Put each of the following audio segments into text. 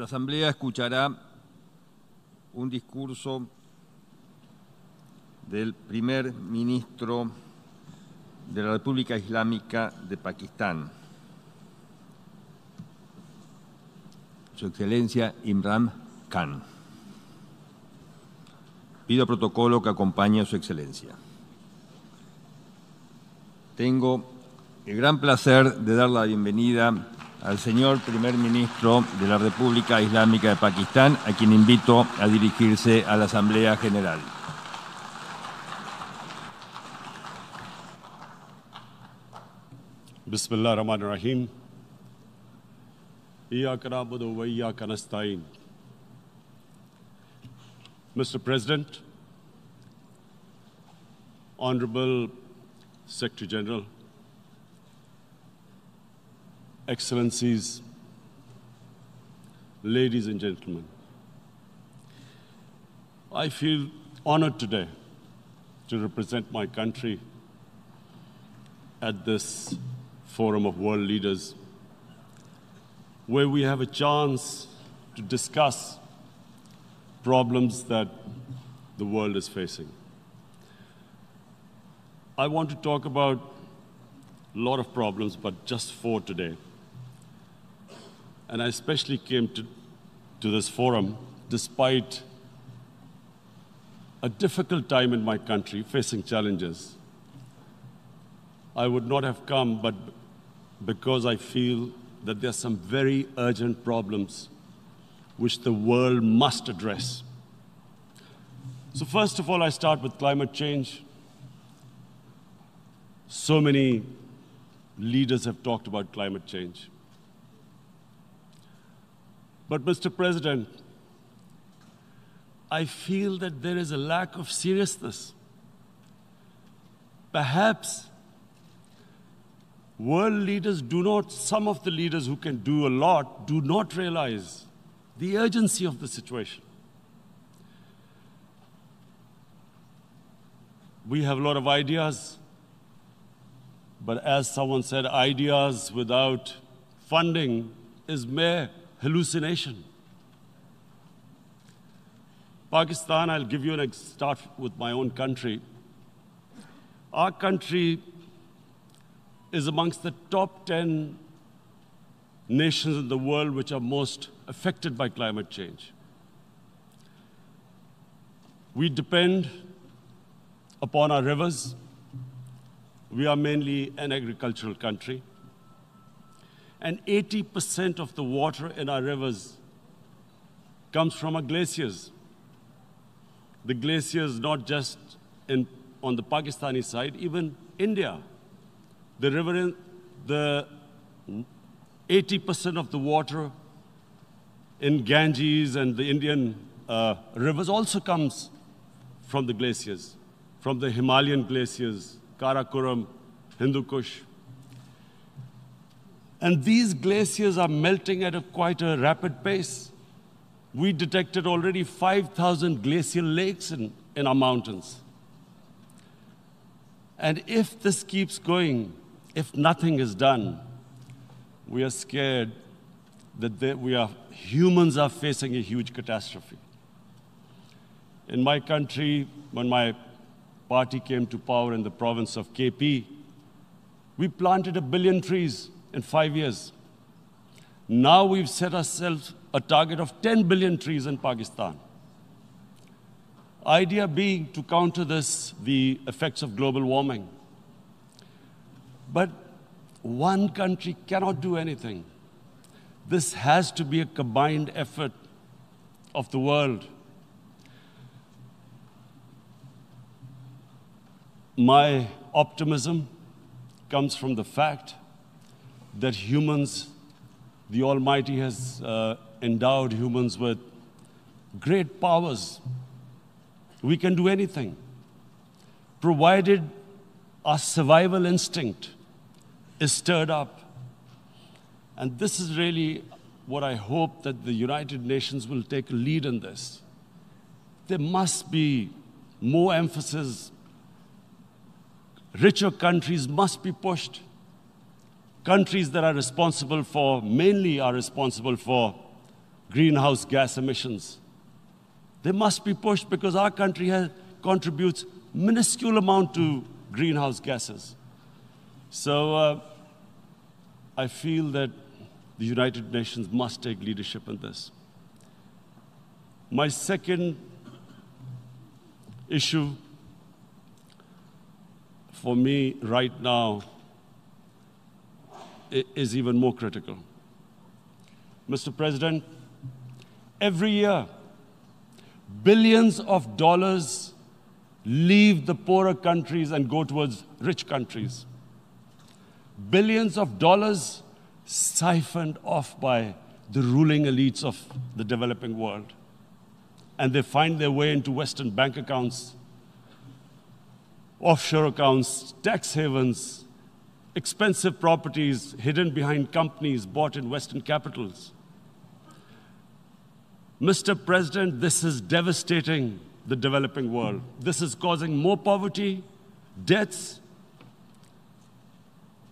La Asamblea escuchará un discurso del primer ministro de la República Islámica de Pakistán, Su Excelencia Imran Khan. Pido protocolo que acompañe a Su Excelencia. Tengo el gran placer de dar la bienvenida al señor primer ministro de la República Islámica de Pakistán, a quien invito a dirigirse a la Asamblea General. بسم الله الرحمن الرحيم إياك نعبد وإياك نستعين Mr. President, Honorable Secretary General, Excellencies, ladies and gentlemen, I feel honored today to represent my country at this forum of world leaders where we have a chance to discuss problems that the world is facing. I want to talk about a lot of problems, but just four today. And I especially came to, to this forum despite a difficult time in my country facing challenges. I would not have come, but because I feel that there are some very urgent problems which the world must address. So, first of all, I start with climate change. So many leaders have talked about climate change. But, Mr. President, I feel that there is a lack of seriousness. Perhaps world leaders do not, some of the leaders who can do a lot, do not realize the urgency of the situation. We have a lot of ideas, but as someone said, ideas without funding is mere hallucination. Pakistan, I'll give you an start with my own country. Our country is amongst the top 10 nations in the world which are most affected by climate change. We depend upon our rivers. We are mainly an agricultural country. And 80% of the water in our rivers comes from our glaciers. The glaciers, not just in, on the Pakistani side, even India. The river, in, the 80% of the water in Ganges and the Indian uh, rivers also comes from the glaciers, from the Himalayan glaciers, Karakoram, Hindu Kush. And these glaciers are melting at a quite a rapid pace. We detected already 5,000 glacial lakes in, in our mountains. And if this keeps going, if nothing is done, we are scared that we are, humans are facing a huge catastrophe. In my country, when my party came to power in the province of KP, we planted a billion trees in five years. Now we've set ourselves a target of 10 billion trees in Pakistan. Idea being to counter this, the effects of global warming. But one country cannot do anything. This has to be a combined effort of the world. My optimism comes from the fact that humans, the Almighty has uh, endowed humans with great powers. We can do anything, provided our survival instinct is stirred up. And this is really what I hope that the United Nations will take a lead in this. There must be more emphasis. Richer countries must be pushed. Countries that are responsible for, mainly are responsible for greenhouse gas emissions. They must be pushed because our country has, contributes minuscule amount to greenhouse gases. So uh, I feel that the United Nations must take leadership in this. My second issue for me right now is even more critical. Mr. President, every year, billions of dollars leave the poorer countries and go towards rich countries. Billions of dollars siphoned off by the ruling elites of the developing world. And they find their way into Western bank accounts, offshore accounts, tax havens, expensive properties hidden behind companies bought in Western capitals. Mr. President, this is devastating the developing world. This is causing more poverty, deaths.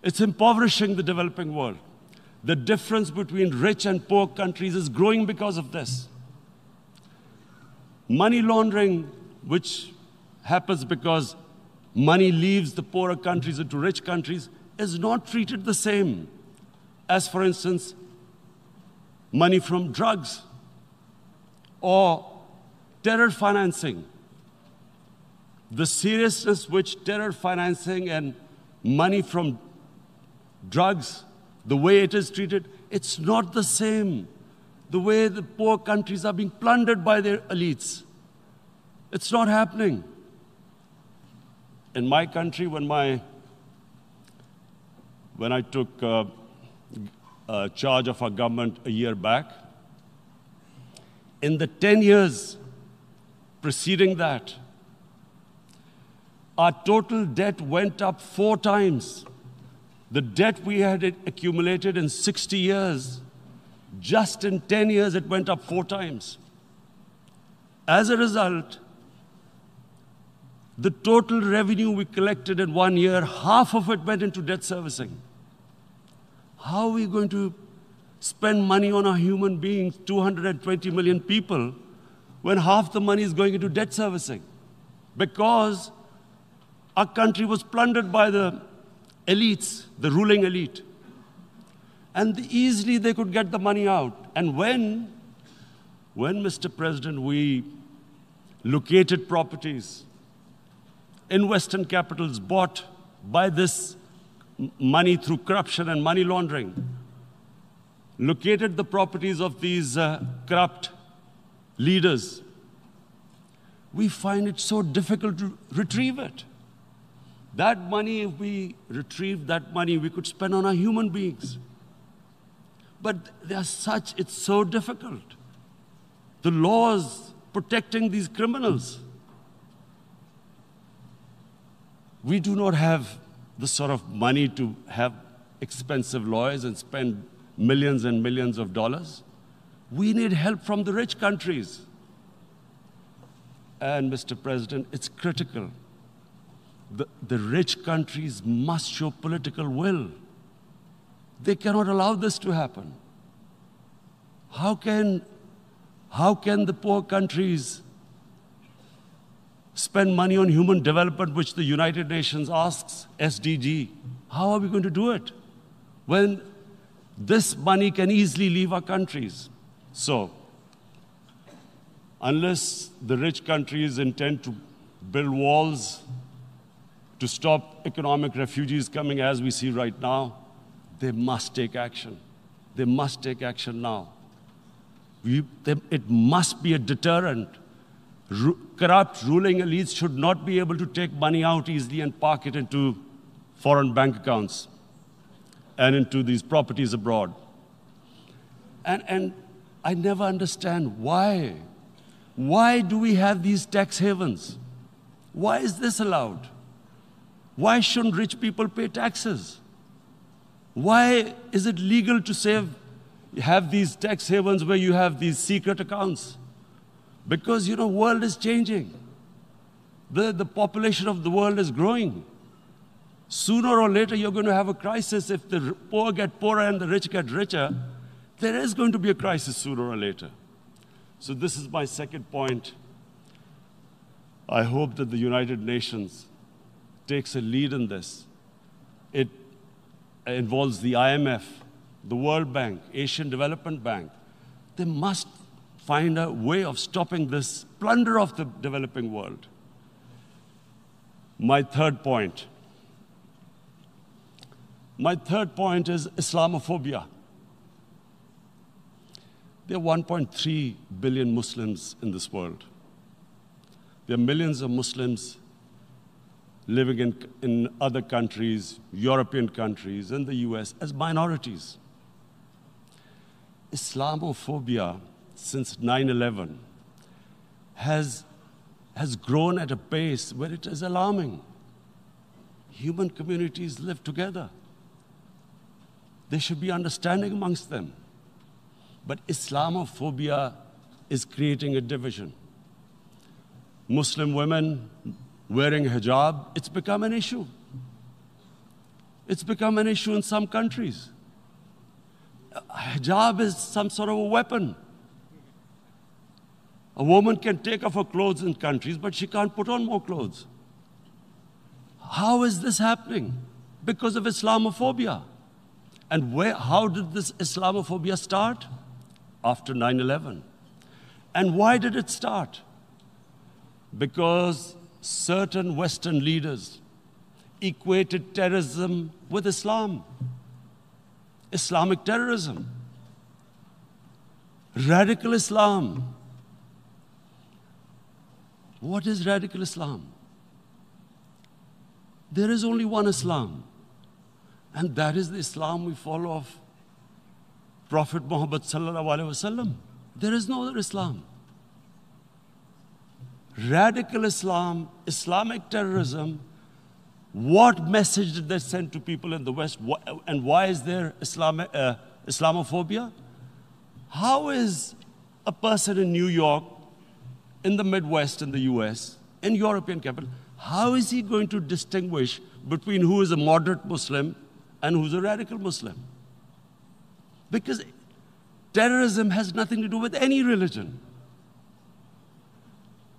It's impoverishing the developing world. The difference between rich and poor countries is growing because of this. Money laundering, which happens because money leaves the poorer countries into rich countries, is not treated the same as, for instance, money from drugs or terror financing. The seriousness which terror financing and money from drugs, the way it is treated, it's not the same. The way the poor countries are being plundered by their elites. It's not happening. In my country, when, my, when I took uh, uh, charge of our government a year back, in the 10 years preceding that, our total debt went up four times. The debt we had accumulated in 60 years, just in 10 years, it went up four times. As a result, the total revenue we collected in one year, half of it went into debt servicing. How are we going to spend money on our human beings, 220 million people, when half the money is going into debt servicing? Because our country was plundered by the elites, the ruling elite. And easily they could get the money out. And when, when, Mr. President, we located properties in Western capitals bought by this money through corruption and money laundering, located the properties of these uh, corrupt leaders, we find it so difficult to retrieve it. That money, if we retrieved that money, we could spend on our human beings. But they are such, it's so difficult. The laws protecting these criminals. We do not have the sort of money to have expensive lawyers and spend millions and millions of dollars. We need help from the rich countries. And, Mr. President, it's critical. The, the rich countries must show political will. They cannot allow this to happen. How can, how can the poor countries spend money on human development, which the United Nations asks, SDG? How are we going to do it when this money can easily leave our countries? So, unless the rich countries intend to build walls to stop economic refugees coming as we see right now, they must take action. They must take action now. We, they, it must be a deterrent. Ru corrupt ruling elites should not be able to take money out easily and park it into foreign bank accounts and into these properties abroad. And, and I never understand why. Why do we have these tax havens? Why is this allowed? Why shouldn't rich people pay taxes? Why is it legal to save, have these tax havens where you have these secret accounts? Because, you know, world is changing. The, the population of the world is growing. Sooner or later, you're going to have a crisis if the poor get poorer and the rich get richer There is going to be a crisis sooner or later. So, this is my second point. I hope that the United Nations takes a lead in this. It involves the IMF, the World Bank, Asian Development Bank. They must find a way of stopping this plunder of the developing world. My third point. My third point is Islamophobia. There are 1.3 billion Muslims in this world. There are millions of Muslims living in, in other countries, European countries, and the US as minorities. Islamophobia since 9 11 has, has grown at a pace where it is alarming. Human communities live together, there should be understanding amongst them. But Islamophobia is creating a division. Muslim women wearing hijab, it's become an issue. It's become an issue in some countries. Hijab is some sort of a weapon. A woman can take off her clothes in countries, but she can't put on more clothes. How is this happening? Because of Islamophobia. And where, how did this Islamophobia start? after 9 11. And why did it start? Because certain Western leaders equated terrorism with Islam, Islamic terrorism, radical Islam. What is radical Islam? There is only one Islam, and that is the Islam we follow of Prophet Muhammad There is no other Islam. Radical Islam, Islamic terrorism, what message did they send to people in the West? And why is there Islam, uh, Islamophobia? How is a person in New York, in the Midwest, in the US, in European capital, how is he going to distinguish between who is a moderate Muslim and who's a radical Muslim? Because terrorism has nothing to do with any religion.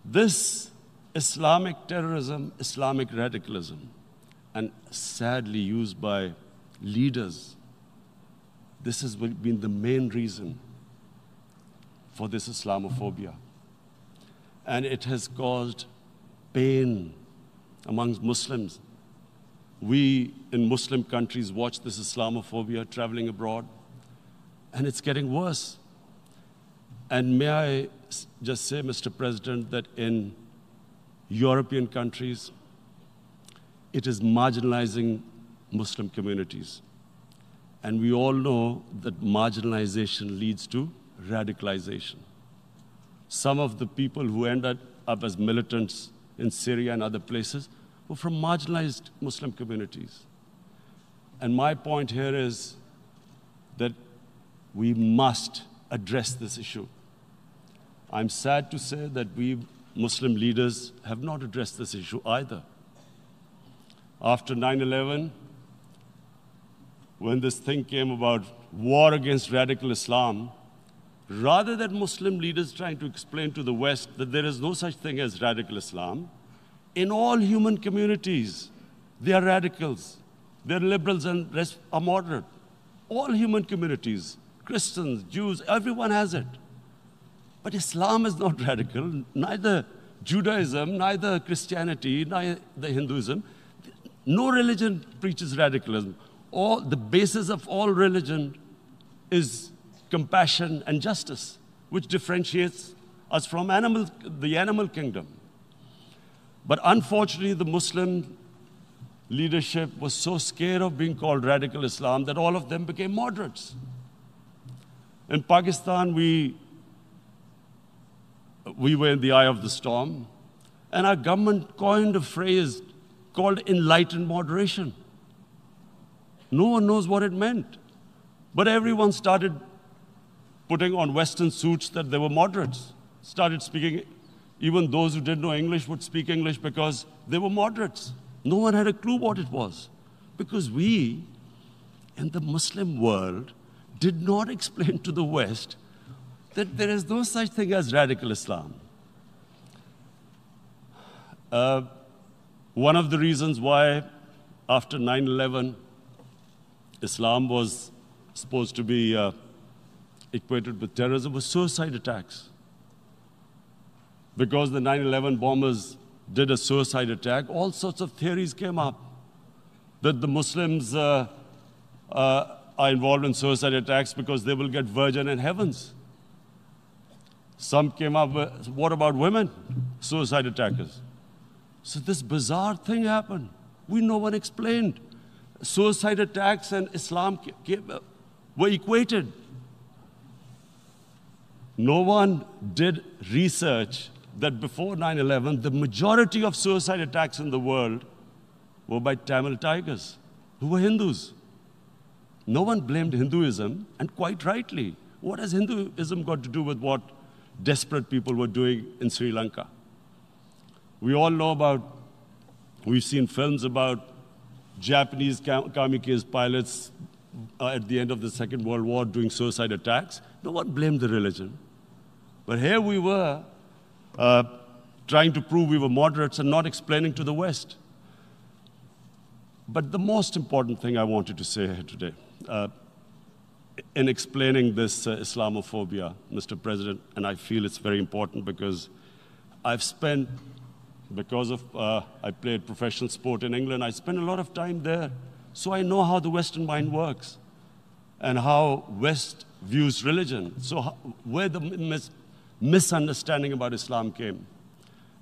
This Islamic terrorism, Islamic radicalism, and sadly used by leaders, this has been the main reason for this Islamophobia. And it has caused pain amongst Muslims. We in Muslim countries watch this Islamophobia traveling abroad and it's getting worse. And may I just say, Mr. President, that in European countries, it is marginalizing Muslim communities. And we all know that marginalization leads to radicalization. Some of the people who ended up as militants in Syria and other places were from marginalized Muslim communities. And my point here is that we must address this issue. I'm sad to say that we Muslim leaders have not addressed this issue either. After 9 11, when this thing came about war against radical Islam, rather than Muslim leaders trying to explain to the West that there is no such thing as radical Islam, in all human communities, they are radicals. They're liberals and rest are moderate. All human communities Christians, Jews, everyone has it. But Islam is not radical, neither Judaism, neither Christianity, neither Hinduism. No religion preaches radicalism. All, the basis of all religion is compassion and justice, which differentiates us from animal, the animal kingdom. But unfortunately, the Muslim leadership was so scared of being called radical Islam that all of them became moderates. In Pakistan, we, we were in the eye of the storm, and our government coined a phrase called enlightened moderation. No one knows what it meant. But everyone started putting on Western suits that they were moderates, started speaking. Even those who didn't know English would speak English because they were moderates. No one had a clue what it was. Because we, in the Muslim world, did not explain to the West that there is no such thing as radical Islam. Uh, one of the reasons why, after 9 11, Islam was supposed to be uh, equated with terrorism was suicide attacks. Because the 9 11 bombers did a suicide attack, all sorts of theories came up that the Muslims uh, uh, are involved in suicide attacks because they will get virgin in heavens. Some came up with, what about women? Suicide attackers. So this bizarre thing happened. We no one explained. Suicide attacks and Islam came, were equated. No one did research that before 9 11, the majority of suicide attacks in the world were by Tamil tigers who were Hindus. No one blamed Hinduism, and quite rightly. What has Hinduism got to do with what desperate people were doing in Sri Lanka? We all know about, we've seen films about Japanese kamikaze pilots uh, at the end of the Second World War doing suicide attacks. No one blamed the religion. But here we were uh, trying to prove we were moderates and not explaining to the West. But the most important thing I wanted to say here today uh, in explaining this uh, Islamophobia, Mr. President, and I feel it's very important because I've spent, because of uh, I played professional sport in England, I spent a lot of time there, so I know how the Western mind works and how West views religion. So how, where the mis misunderstanding about Islam came,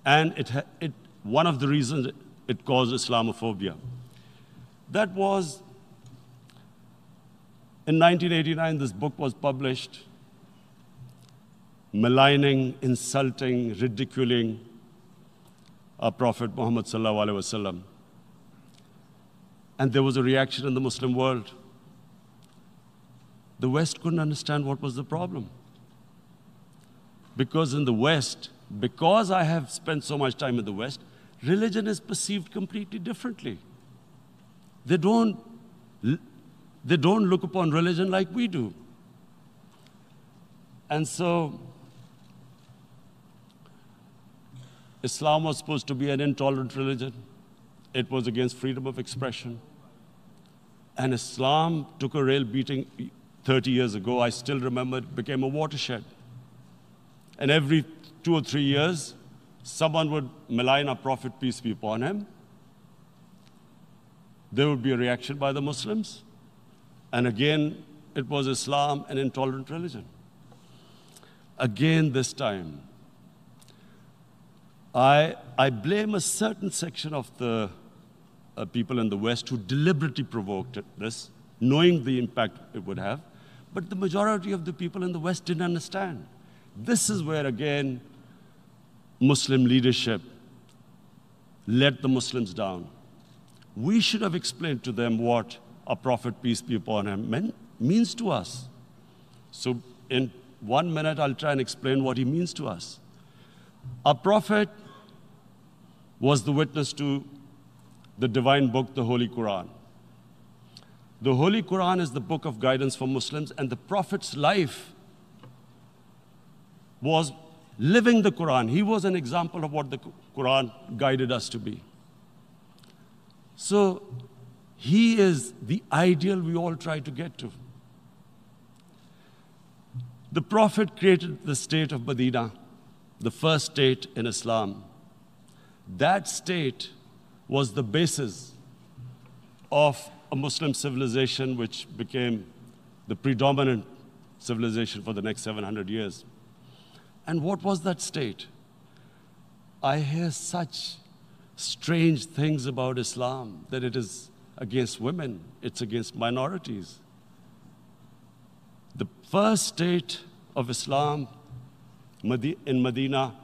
and it, it one of the reasons it caused Islamophobia. That was in 1989, this book was published, maligning, insulting, ridiculing our Prophet Muhammad And there was a reaction in the Muslim world. The West couldn't understand what was the problem. Because in the West, because I have spent so much time in the West, religion is perceived completely differently. They don't they don't look upon religion like we do. And so, Islam was supposed to be an intolerant religion. It was against freedom of expression. And Islam took a real beating 30 years ago. I still remember it became a watershed. And every two or three years, someone would malign our Prophet, peace be upon him. There would be a reaction by the Muslims. And again, it was Islam, an intolerant religion. Again, this time, I, I blame a certain section of the uh, people in the West who deliberately provoked this, knowing the impact it would have. But the majority of the people in the West didn't understand. This is where, again, Muslim leadership let the Muslims down. We should have explained to them what a prophet, peace be upon him, mean, means to us. So, in one minute, I'll try and explain what he means to us. A prophet was the witness to the divine book, the Holy Quran. The Holy Quran is the book of guidance for Muslims, and the Prophet's life was living the Quran. He was an example of what the Quran guided us to be. So, he is the ideal we all try to get to. The Prophet created the state of Medina, the first state in Islam. That state was the basis of a Muslim civilization which became the predominant civilization for the next 700 years. And what was that state? I hear such strange things about Islam that it is against women, it's against minorities. The first state of Islam in Medina,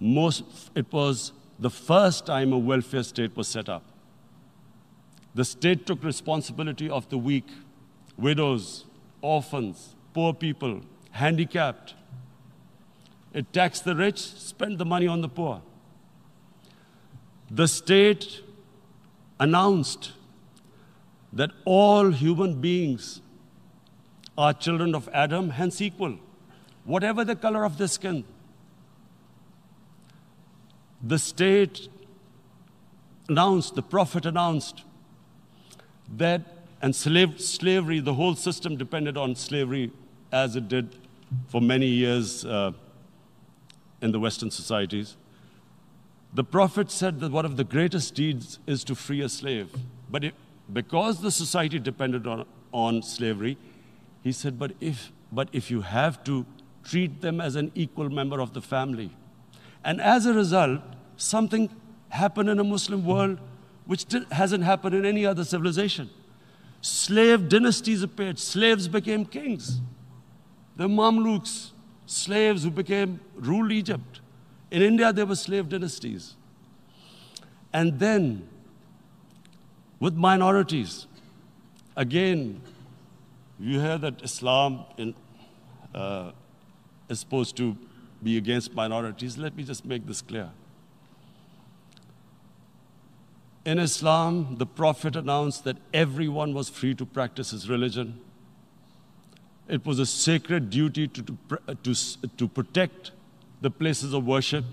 most, it was the first time a welfare state was set up. The state took responsibility of the weak, widows, orphans, poor people, handicapped. It taxed the rich, spent the money on the poor. The state announced that all human beings are children of Adam, hence equal, whatever the color of their skin. The state announced, the Prophet announced that, and slave, slavery, the whole system depended on slavery as it did for many years uh, in the Western societies. The Prophet said that one of the greatest deeds is to free a slave. But it, because the society depended on, on slavery, he said, but if, but if you have to treat them as an equal member of the family. And as a result, something happened in a Muslim world which hasn't happened in any other civilization. Slave dynasties appeared, slaves became kings. The Mamluks, slaves who became ruled Egypt. In India, there were slave dynasties. And then, with minorities, again, you hear that Islam in, uh, is supposed to be against minorities. Let me just make this clear. In Islam, the Prophet announced that everyone was free to practice his religion. It was a sacred duty to, to, uh, to, to protect the places of worship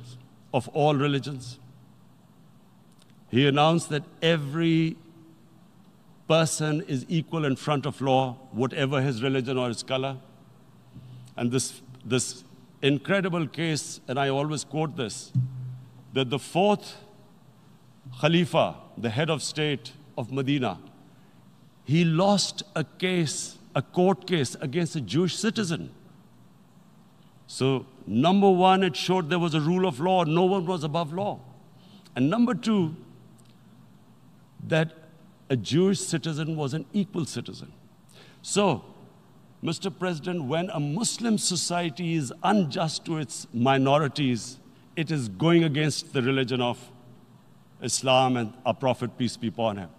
of all religions. He announced that every person is equal in front of law, whatever his religion or his color. And this, this incredible case, and I always quote this, that the fourth Khalifa, the head of state of Medina, he lost a case, a court case against a Jewish citizen. So, number one, it showed there was a rule of law, no one was above law. And number two, that a Jewish citizen was an equal citizen. So, Mr. President, when a Muslim society is unjust to its minorities, it is going against the religion of Islam and our Prophet, peace be upon him.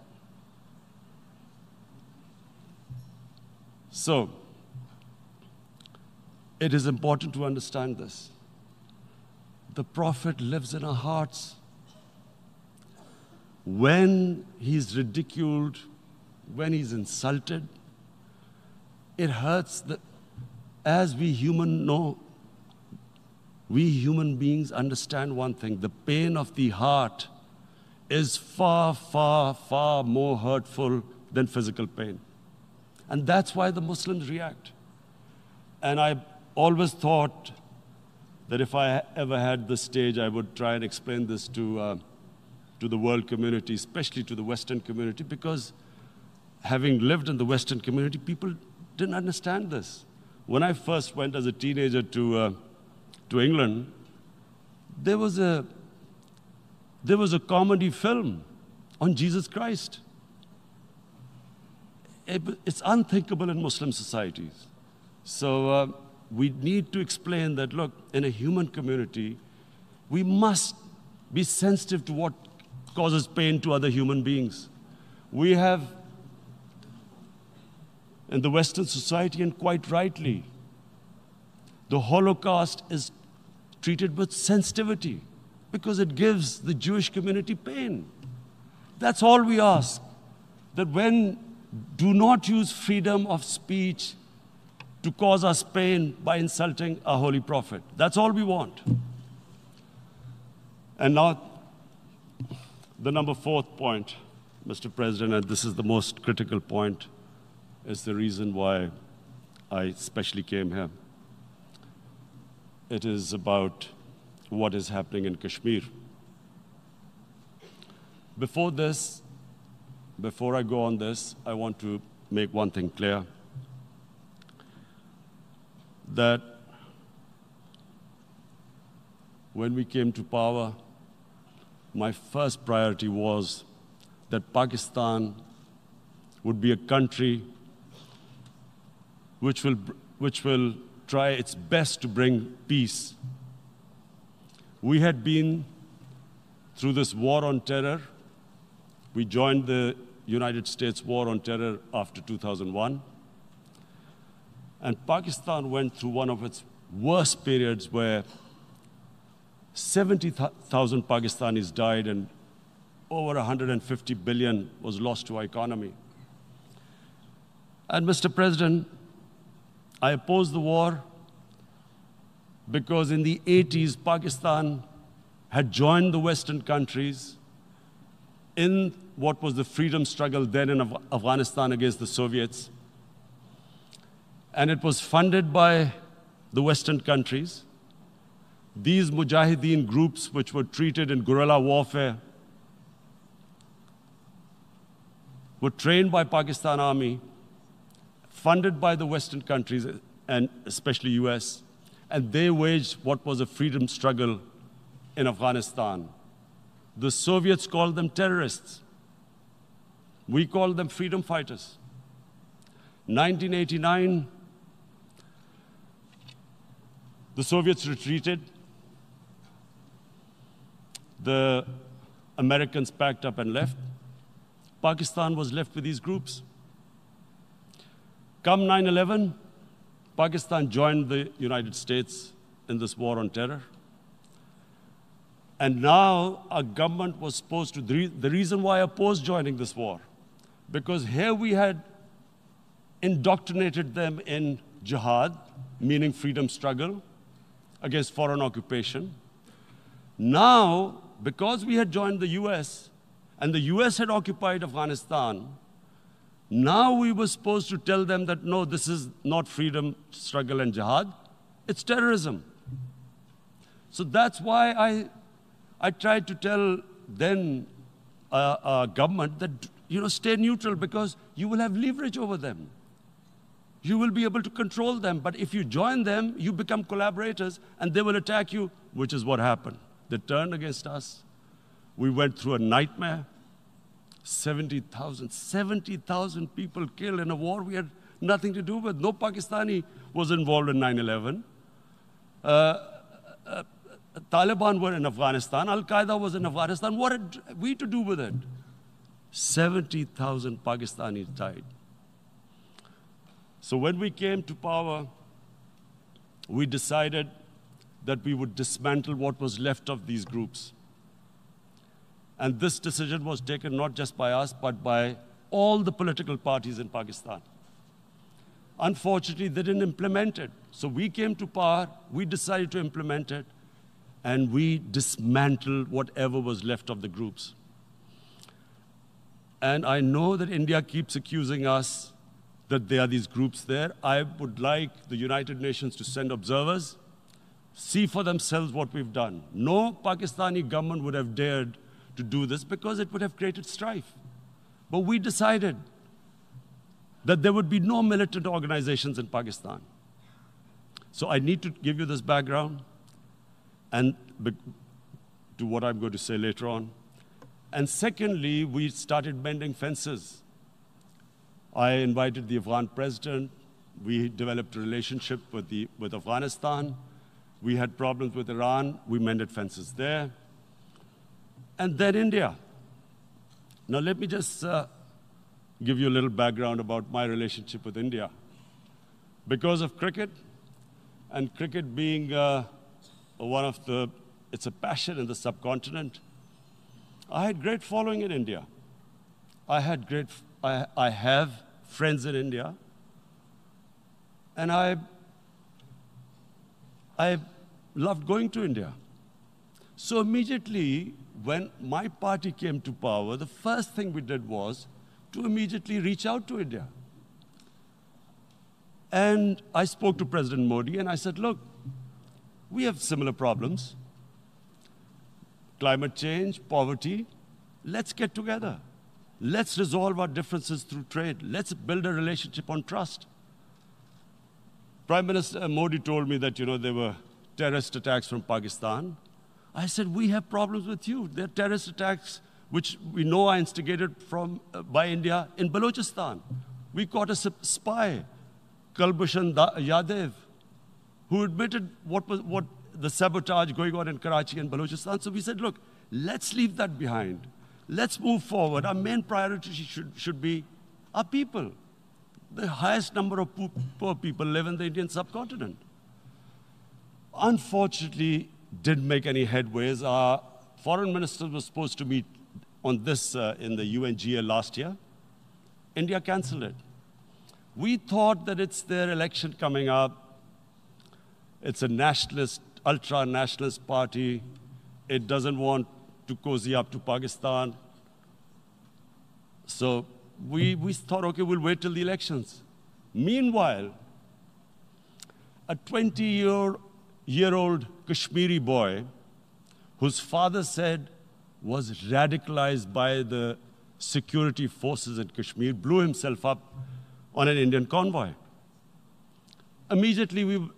So, it is important to understand this. The Prophet lives in our hearts. When he's ridiculed, when he's insulted, it hurts that as we human know, we human beings understand one thing the pain of the heart is far, far, far more hurtful than physical pain. And that's why the Muslims react. And I always thought that if I ever had the stage, I would try and explain this to, uh, to the world community, especially to the Western community, because having lived in the Western community, people didn't understand this. When I first went as a teenager to, uh, to England, there was a there was a comedy film on Jesus Christ. It's unthinkable in Muslim societies. So uh, we need to explain that look, in a human community, we must be sensitive to what causes pain to other human beings. We have, in the Western society, and quite rightly, the Holocaust is treated with sensitivity because it gives the Jewish community pain. That's all we ask. That when do not use freedom of speech to cause us pain by insulting a holy prophet. That's all we want. And now, the number fourth point, Mr. President, and this is the most critical point, is the reason why I especially came here. It is about what is happening in Kashmir. Before this, before I go on this, I want to make one thing clear that when we came to power, my first priority was that Pakistan would be a country which will, which will try its best to bring peace we had been through this war on terror. We joined the United States war on terror after 2001. And Pakistan went through one of its worst periods where 70,000 Pakistanis died and over 150 billion was lost to our economy. And Mr. President, I oppose the war because in the 80s, Pakistan had joined the Western countries in what was the freedom struggle then in Af Afghanistan against the Soviets. And it was funded by the Western countries. These mujahideen groups, which were treated in guerrilla warfare, were trained by Pakistan Army, funded by the Western countries, and especially US, and they waged what was a freedom struggle in Afghanistan. The Soviets called them terrorists. We call them freedom fighters. 1989, the Soviets retreated. The Americans packed up and left. Pakistan was left with these groups. Come 9 11, Pakistan joined the United States in this war on terror. And now our government was supposed to, the reason why I opposed joining this war, because here we had indoctrinated them in jihad, meaning freedom struggle against foreign occupation. Now, because we had joined the US and the US had occupied Afghanistan, now we were supposed to tell them that no, this is not freedom struggle and jihad, it's terrorism. So that's why I I tried to tell then uh, uh, government that, you know, stay neutral because you will have leverage over them. You will be able to control them. But if you join them, you become collaborators and they will attack you, which is what happened. They turned against us. We went through a nightmare. 70,000, 70,000 people killed in a war we had nothing to do with. No Pakistani was involved in 9 11. Uh, uh, Taliban were in Afghanistan, Al Qaeda was in Afghanistan. What had we to do with it? 70,000 Pakistanis died. So when we came to power, we decided that we would dismantle what was left of these groups. And this decision was taken not just by us, but by all the political parties in Pakistan. Unfortunately, they didn't implement it. So we came to power, we decided to implement it, and we dismantled whatever was left of the groups. And I know that India keeps accusing us that there are these groups there. I would like the United Nations to send observers, see for themselves what we've done. No Pakistani government would have dared to do this because it would have created strife. But we decided that there would be no militant organizations in Pakistan. So I need to give you this background and to what I'm going to say later on. And secondly, we started mending fences. I invited the Afghan president. We developed a relationship with, the, with Afghanistan. We had problems with Iran. We mended fences there. And then India. Now, let me just uh, give you a little background about my relationship with India. Because of cricket, and cricket being uh, one of the, it's a passion in the subcontinent. I had great following in India. I had great, I, I have friends in India. And I, I loved going to India. So immediately, when my party came to power, the first thing we did was to immediately reach out to India. And I spoke to President Modi and I said, look, we have similar problems climate change, poverty. Let's get together. Let's resolve our differences through trade. Let's build a relationship on trust. Prime Minister Modi told me that, you know, there were terrorist attacks from Pakistan. I said, we have problems with you. There are terrorist attacks which we know are instigated from, uh, by India in Balochistan. We caught a spy, Kulbhushan Yadav, who admitted what was what the sabotage going on in Karachi and Balochistan. So we said, look, let's leave that behind. Let's move forward. Our main priority should, should be our people. The highest number of poor people live in the Indian subcontinent. Unfortunately, didn't make any headways. Our foreign minister was supposed to meet on this uh, in the UNGA last year. India canceled it. We thought that it's their election coming up. It's a nationalist, ultra nationalist party. It doesn't want to cozy up to Pakistan. So we, we thought, okay, we'll wait till the elections. Meanwhile, a 20 year, year old Kashmiri boy whose father said was radicalized by the security forces in Kashmir blew himself up on an Indian convoy. Immediately, we,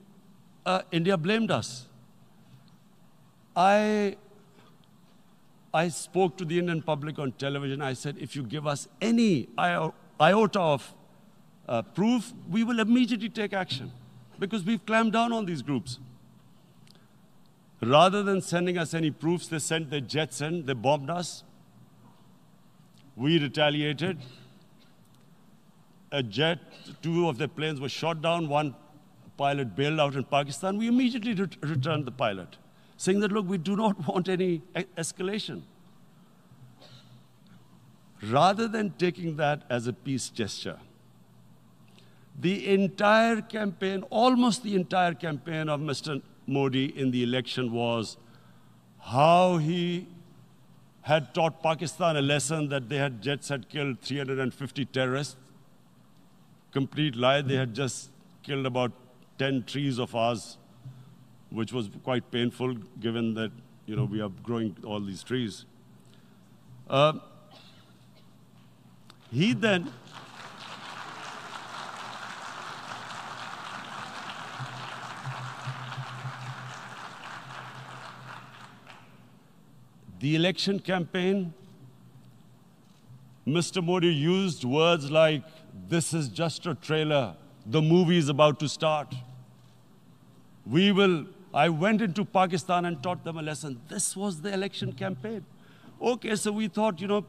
uh, India blamed us. I, I spoke to the Indian public on television. I said, if you give us any iota of uh, proof, we will immediately take action because we've clamped down on these groups. Rather than sending us any proofs, they sent their jets in, they bombed us. We retaliated. A jet, two of their planes were shot down, one pilot bailed out in Pakistan. We immediately ret returned the pilot, saying that, look, we do not want any escalation. Rather than taking that as a peace gesture, the entire campaign, almost the entire campaign of Mr. Modi in the election was how he had taught Pakistan a lesson that they had jets had killed 350 terrorists. Complete lie. They had just killed about 10 trees of ours, which was quite painful given that you know we are growing all these trees. Uh, he then The election campaign, Mr. Modi used words like, this is just a trailer, the movie is about to start. We will, I went into Pakistan and taught them a lesson. This was the election campaign. Okay, so we thought, you know,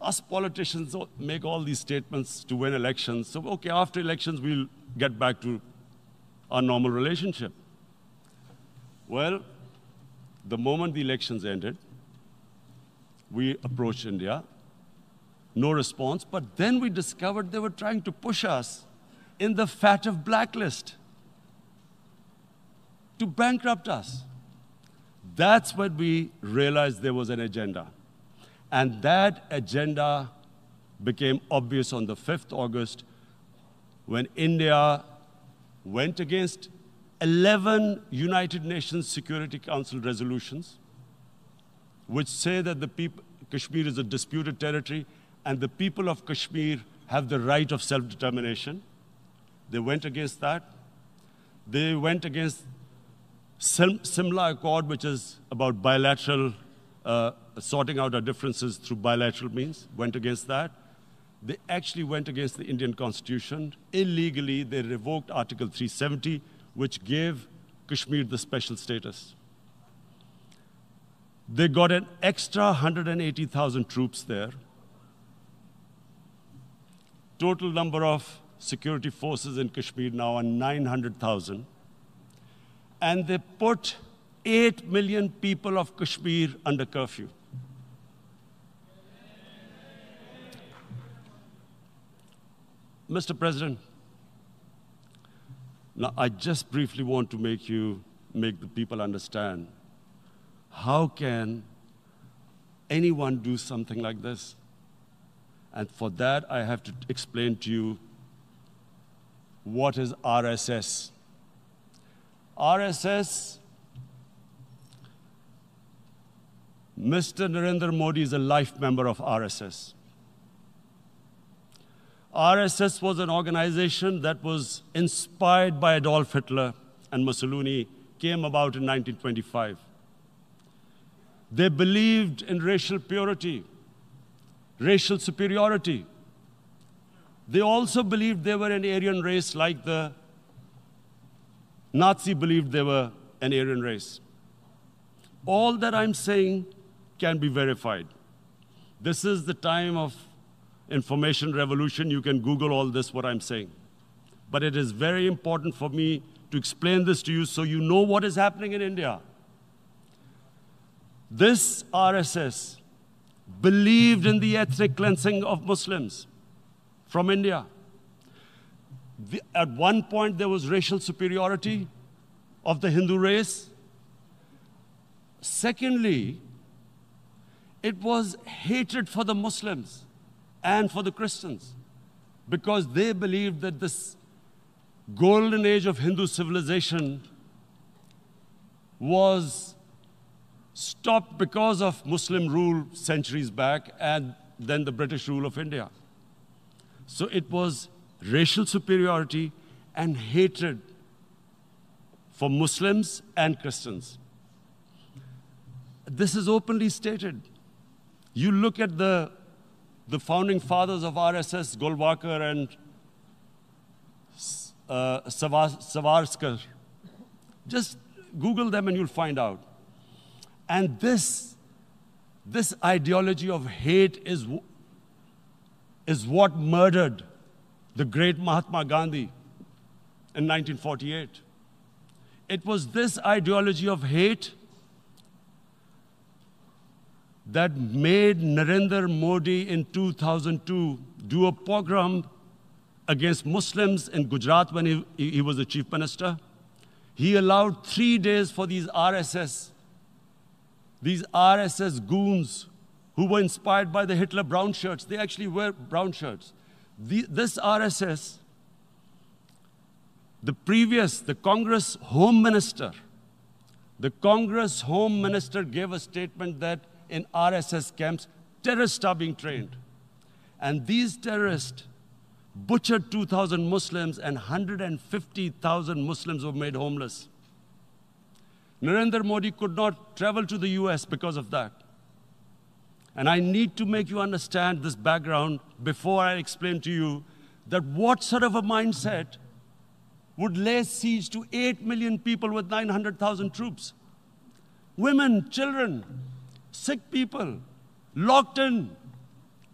us politicians make all these statements to win elections. So, okay, after elections, we'll get back to our normal relationship. Well, the moment the elections ended, we approached India. No response. But then we discovered they were trying to push us in the FATF blacklist to bankrupt us. That's when we realized there was an agenda. And that agenda became obvious on the 5th August when India went against 11 United Nations Security Council resolutions which say that the people, Kashmir is a disputed territory and the people of Kashmir have the right of self-determination. They went against that. They went against Simla Accord, which is about bilateral, uh, sorting out our differences through bilateral means, went against that. They actually went against the Indian constitution. Illegally, they revoked Article 370, which gave Kashmir the special status. They got an extra 180,000 troops there. Total number of security forces in Kashmir now are 900,000. And they put 8 million people of Kashmir under curfew. Mr. President, now I just briefly want to make you, make the people understand how can anyone do something like this? And for that, I have to explain to you what is RSS. RSS, Mr. Narendra Modi is a life member of RSS. RSS was an organization that was inspired by Adolf Hitler and Mussolini, came about in 1925. They believed in racial purity, racial superiority. They also believed they were an Aryan race like the Nazi believed they were an Aryan race. All that I'm saying can be verified. This is the time of information revolution. You can Google all this, what I'm saying. But it is very important for me to explain this to you so you know what is happening in India. This RSS believed in the ethnic cleansing of Muslims from India. The, at one point there was racial superiority of the Hindu race. Secondly, it was hatred for the Muslims and for the Christians because they believed that this golden age of Hindu civilization was stopped because of Muslim rule centuries back and then the British rule of India. So it was racial superiority and hatred for Muslims and Christians. This is openly stated. You look at the, the founding fathers of RSS, Golwalkar and uh, Savarkar. Just Google them and you'll find out. And this, this ideology of hate is, is what murdered the great Mahatma Gandhi in 1948. It was this ideology of hate that made Narendra Modi in 2002 do a pogrom against Muslims in Gujarat when he, he was the chief minister. He allowed three days for these RSS, these RSS goons who were inspired by the Hitler brown shirts. They actually wear brown shirts. The, this RSS, the previous, the Congress Home Minister, the Congress Home Minister gave a statement that in RSS camps, terrorists are being trained. And these terrorists butchered 2,000 Muslims and 150,000 Muslims were made homeless. Narendra Modi could not travel to the US because of that. And I need to make you understand this background before I explain to you that what sort of a mindset would lay siege to 8 million people with 900,000 troops? Women, children, sick people, locked in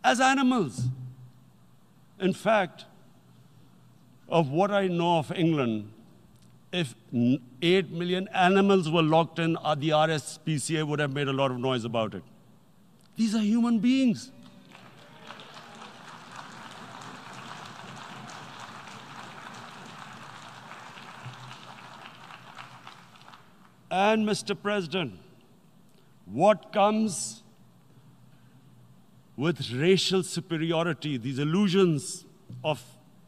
as animals. In fact, of what I know of England, if 8 million animals were locked in, uh, the RSPCA would have made a lot of noise about it. These are human beings. And, Mr. President, what comes with racial superiority, these illusions of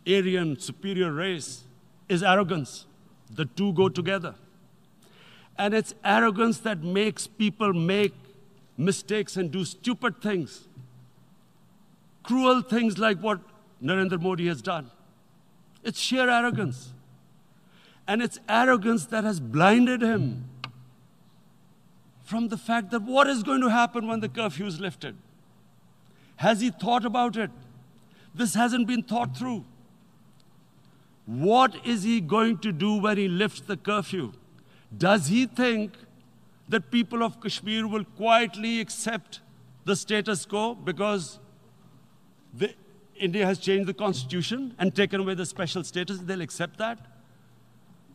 Aryan superior race, is arrogance. The two go together. And it's arrogance that makes people make mistakes and do stupid things, cruel things like what Narendra Modi has done. It's sheer arrogance. And it's arrogance that has blinded him from the fact that what is going to happen when the curfew is lifted? Has he thought about it? This hasn't been thought through. What is he going to do when he lifts the curfew? Does he think that people of Kashmir will quietly accept the status quo because the, India has changed the constitution and taken away the special status? They'll accept that?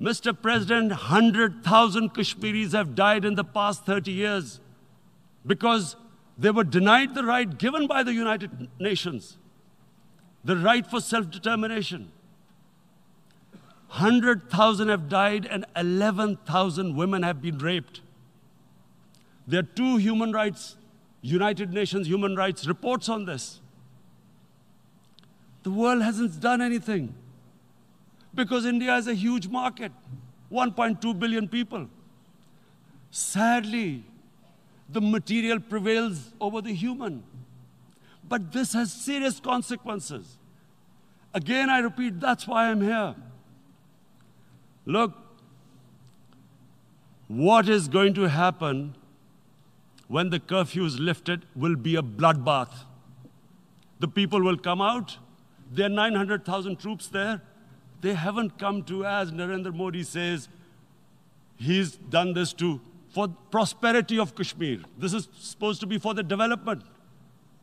Mr. President, 100,000 Kashmiris have died in the past 30 years because they were denied the right given by the United Nations, the right for self-determination. 100,000 have died and 11,000 women have been raped. There are two human rights, United Nations human rights reports on this. The world hasn't done anything because India is a huge market, 1.2 billion people. Sadly, the material prevails over the human. But this has serious consequences. Again, I repeat, that's why I'm here. Look, what is going to happen when the curfew is lifted will be a bloodbath. The people will come out. There are 900,000 troops there. They haven't come to, as Narendra Modi says, he's done this to for prosperity of Kashmir. This is supposed to be for the development.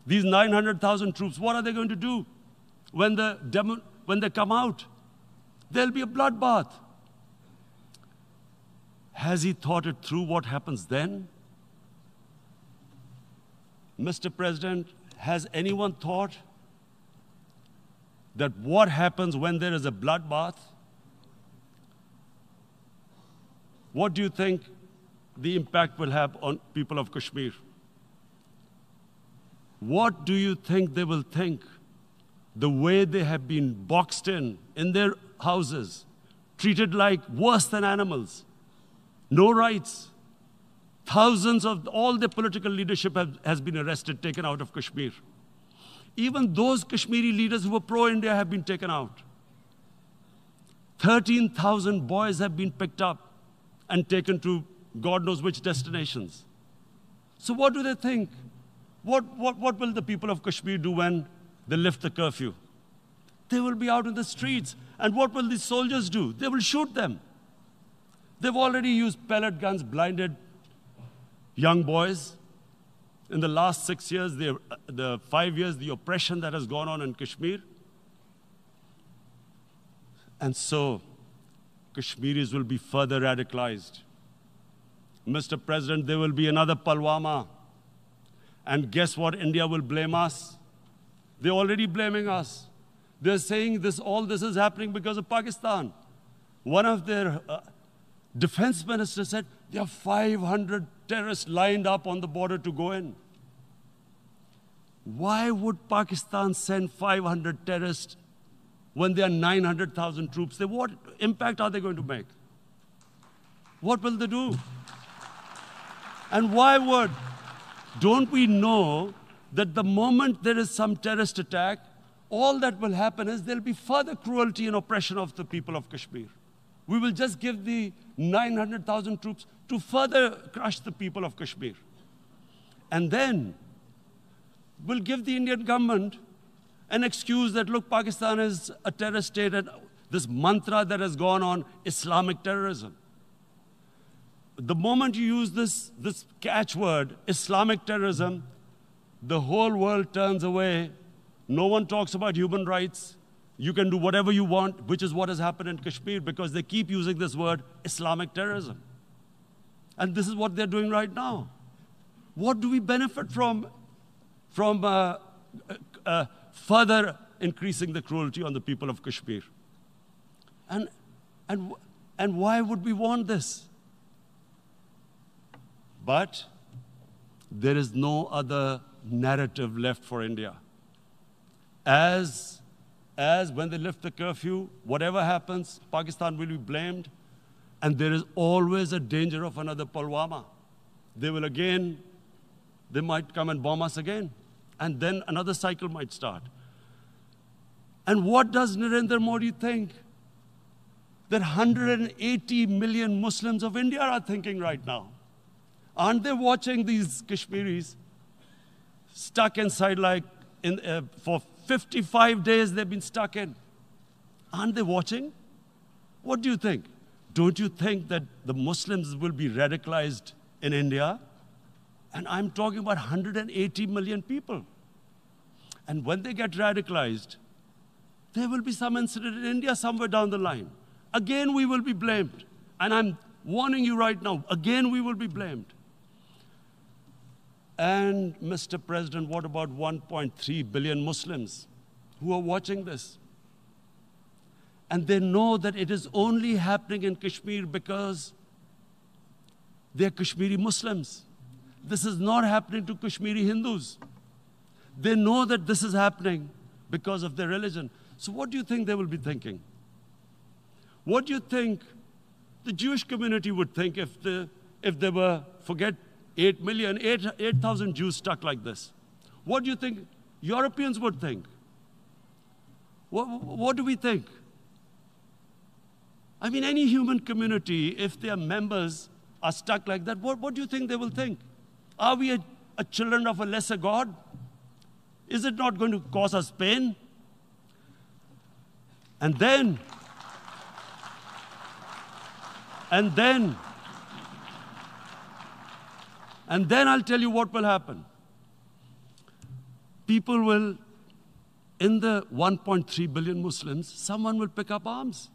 These 900,000 troops, what are they going to do when, the demo, when they come out? There'll be a bloodbath. Has he thought it through what happens then? Mr. President, has anyone thought that what happens when there is a bloodbath? What do you think the impact will have on people of Kashmir? What do you think they will think? The way they have been boxed in in their houses, treated like worse than animals, no rights. Thousands of all the political leadership have, has been arrested, taken out of Kashmir. Even those Kashmiri leaders who were pro India have been taken out. 13,000 boys have been picked up and taken to God knows which destinations. So, what do they think? What, what, what will the people of Kashmir do when they lift the curfew? They will be out in the streets. And what will these soldiers do? They will shoot them. They've already used pellet guns, blinded young boys. In the last six years, the, the five years, the oppression that has gone on in Kashmir. And so, Kashmiris will be further radicalized. Mr. President, there will be another Pulwama. And guess what? India will blame us. They're already blaming us. They're saying this, all this is happening because of Pakistan. One of their uh, defense ministers said there are 500 terrorists lined up on the border to go in. Why would Pakistan send 500 terrorists when there are 900,000 troops? They, what impact are they going to make? What will they do? And why would? Don't we know that the moment there is some terrorist attack, all that will happen is there'll be further cruelty and oppression of the people of Kashmir. We will just give the 900,000 troops to further crush the people of Kashmir. And then we'll give the Indian government an excuse that, look, Pakistan is a terrorist state, and this mantra that has gone on Islamic terrorism the moment you use this, this catchword, Islamic terrorism, the whole world turns away. No one talks about human rights. You can do whatever you want, which is what has happened in Kashmir because they keep using this word, Islamic terrorism. And this is what they're doing right now. What do we benefit from, from uh, uh, uh, further increasing the cruelty on the people of Kashmir? And, and, and why would we want this? But there is no other narrative left for India. As, as when they lift the curfew, whatever happens, Pakistan will be blamed, and there is always a danger of another Pulwama. They will again, they might come and bomb us again, and then another cycle might start. And what does Narendra Modi think? That 180 million Muslims of India are thinking right now. Aren't they watching these Kashmiris stuck inside like in, uh, for 55 days they've been stuck in? Aren't they watching? What do you think? Don't you think that the Muslims will be radicalized in India? And I'm talking about 180 million people. And when they get radicalized, there will be some incident in India somewhere down the line. Again, we will be blamed. And I'm warning you right now, again, we will be blamed. And, Mr. President, what about 1.3 billion Muslims who are watching this? And they know that it is only happening in Kashmir because they're Kashmiri Muslims. This is not happening to Kashmiri Hindus. They know that this is happening because of their religion. So, what do you think they will be thinking? What do you think the Jewish community would think if, the, if they were, forget 8 million, 8,000 8, Jews stuck like this. What do you think Europeans would think? What, what do we think? I mean, any human community, if their members are stuck like that, what, what do you think they will think? Are we a, a children of a lesser God? Is it not going to cause us pain? And then, and then, and then I'll tell you what will happen. People will, in the 1.3 billion Muslims, someone will pick up arms.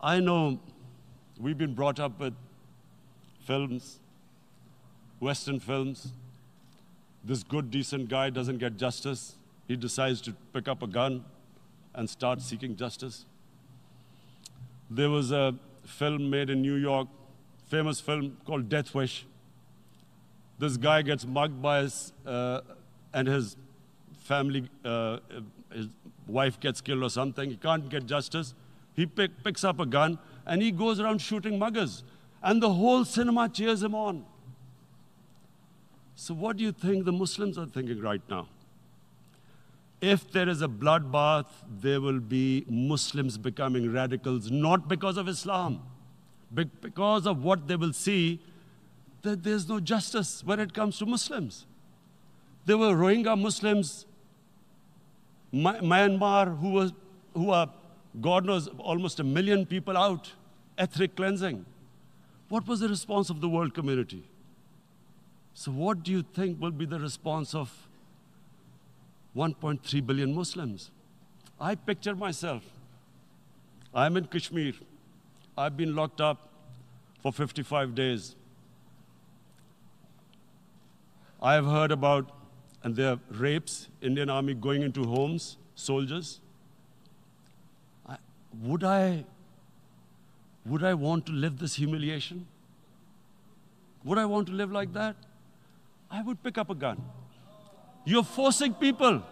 I know we've been brought up with films, Western films. This good, decent guy doesn't get justice. he decides to pick up a gun and start seeking justice. There was a film made in New York, famous film called Death Wish. This guy gets mugged by his, uh, and his family, uh, his wife gets killed or something. He can't get justice. He pick, picks up a gun and he goes around shooting muggers. And the whole cinema cheers him on. So, what do you think the Muslims are thinking right now? If there is a bloodbath, there will be Muslims becoming radicals, not because of Islam, because of what they will see that there's no justice when it comes to Muslims. There were Rohingya Muslims, Myanmar, who, was, who are, God knows, almost a million people out, ethnic cleansing. What was the response of the world community? So, what do you think will be the response of 1.3 billion Muslims? I picture myself. I'm in Kashmir. I've been locked up for 55 days. I have heard about, and there are rapes, Indian Army going into homes, soldiers. I, would I would I want to live this humiliation? Would I want to live like that? I would pick up a gun. You're forcing people.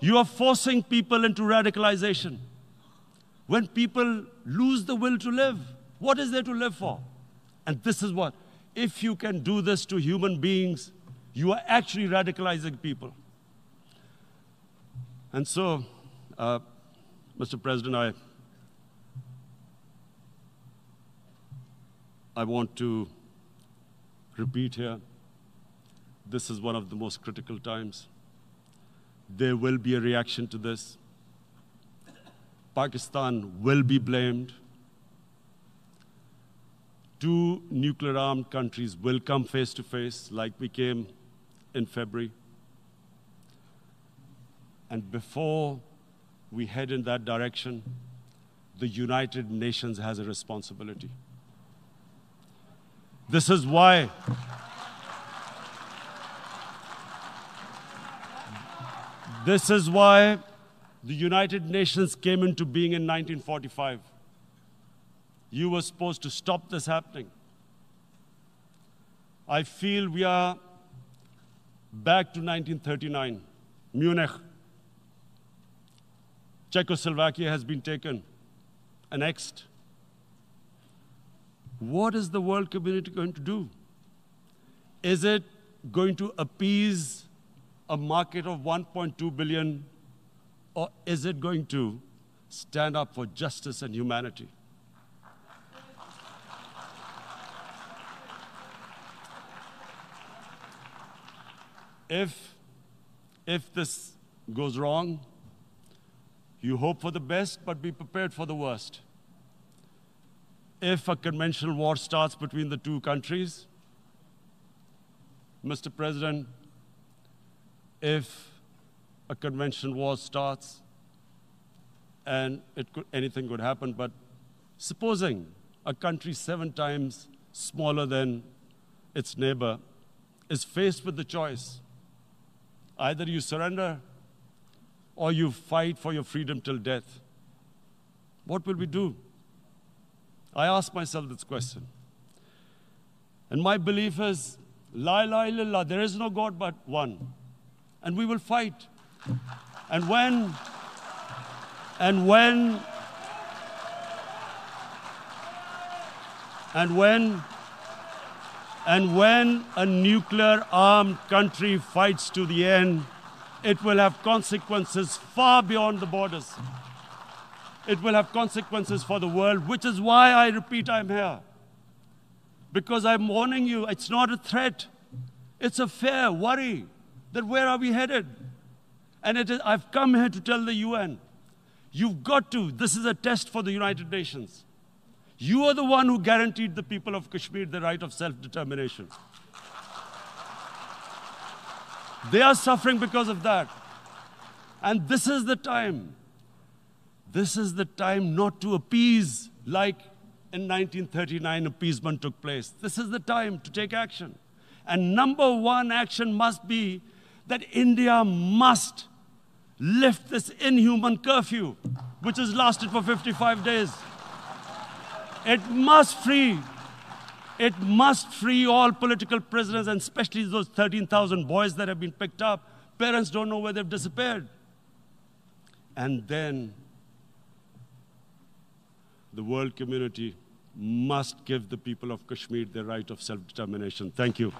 You are forcing people into radicalization. When people lose the will to live, what is there to live for? And this is what, if you can do this to human beings, you are actually radicalizing people. And so, uh, Mr. President, I I want to repeat here this is one of the most critical times. There will be a reaction to this. Pakistan will be blamed. Two nuclear armed countries will come face to face, like we came in February. And before we head in that direction, the United Nations has a responsibility. This is why. This is why the United Nations came into being in 1945. You were supposed to stop this happening. I feel we are back to 1939, Munich. Czechoslovakia has been taken, annexed. What is the world community going to do? Is it going to appease a market of 1.2 billion, or is it going to stand up for justice and humanity? If, if this goes wrong, you hope for the best, but be prepared for the worst if a conventional war starts between the two countries, Mr. President, if a conventional war starts and could, anything could happen, but supposing a country seven times smaller than its neighbor is faced with the choice either you surrender or you fight for your freedom till death, what will we do? I ask myself this question. And my belief is, La ilaha illallah, there is no God but one. And we will fight. And when, and when, and when, and when a nuclear armed country fights to the end, it will have consequences far beyond the borders it will have consequences for the world, which is why I repeat I'm here. Because I'm warning you, it's not a threat, it's a fair worry that where are we headed? And it is, I've come here to tell the UN, you've got to, this is a test for the United Nations. You are the one who guaranteed the people of Kashmir the right of self determination. They are suffering because of that. And this is the time this is the time not to appease like in 1939 appeasement took place. This is the time to take action. And number one action must be that India must lift this inhuman curfew, which has lasted for 55 days. It must free. It must free all political prisoners, and especially those 13,000 boys that have been picked up. Parents don't know where they've disappeared. And then the world community must give the people of Kashmir the right of self determination. Thank you.